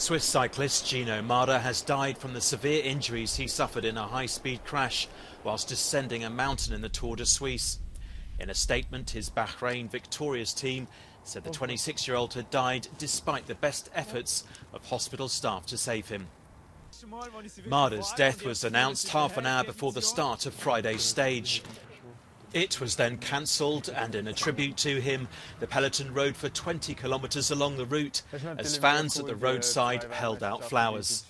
Swiss cyclist Gino Mäder has died from the severe injuries he suffered in a high-speed crash whilst descending a mountain in the Tour de Suisse. In a statement, his Bahrain Victorious team said the 26-year-old had died despite the best efforts of hospital staff to save him. Mäder's death was announced half an hour before the start of Friday's stage. It was then cancelled, and in a tribute to him, the peloton rode for 20 kilometres along the route as fans at the roadside held out flowers.